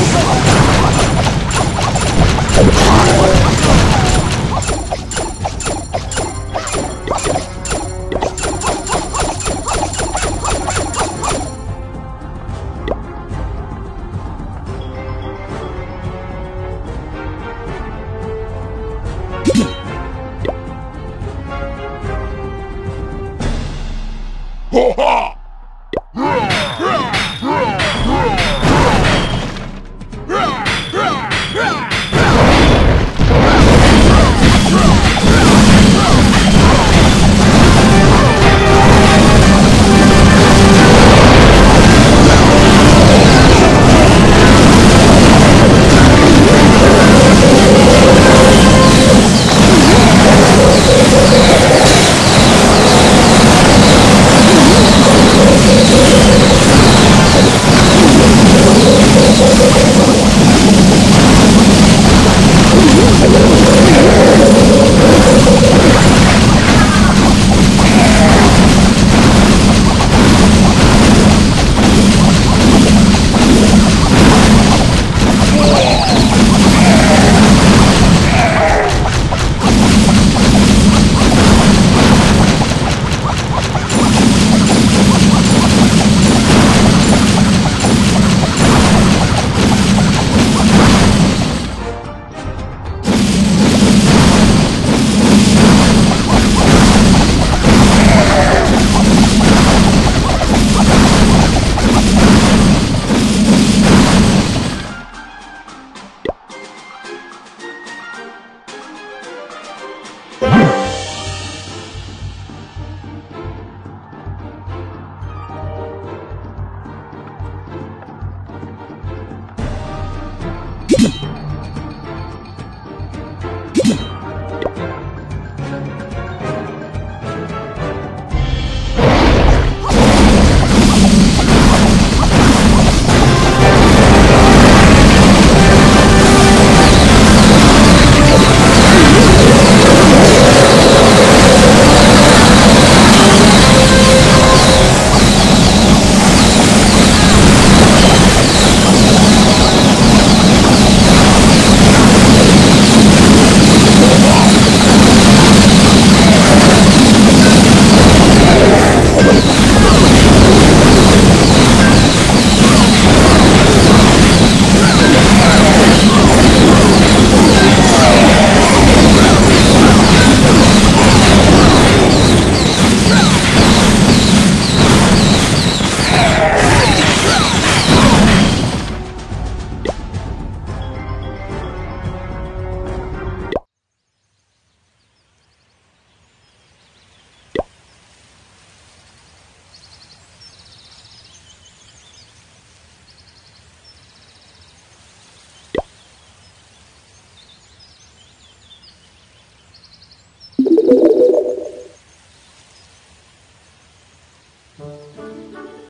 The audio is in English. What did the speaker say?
Oh, you